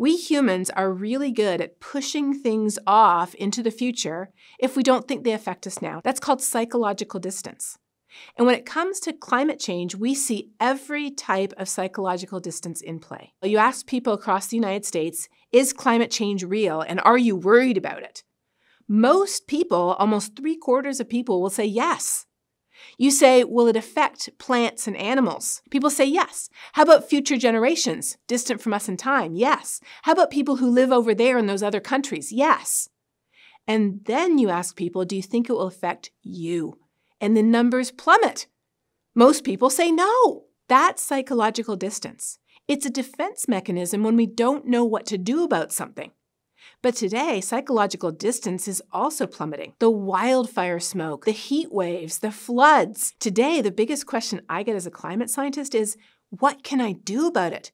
We humans are really good at pushing things off into the future if we don't think they affect us now. That's called psychological distance. And when it comes to climate change, we see every type of psychological distance in play. You ask people across the United States, is climate change real and are you worried about it? Most people, almost three quarters of people, will say yes. You say, will it affect plants and animals? People say yes. How about future generations, distant from us in time? Yes. How about people who live over there in those other countries? Yes. And then you ask people, do you think it will affect you? And the numbers plummet. Most people say no. That's psychological distance. It's a defense mechanism when we don't know what to do about something. But today, psychological distance is also plummeting. The wildfire smoke, the heat waves, the floods. Today, the biggest question I get as a climate scientist is what can I do about it?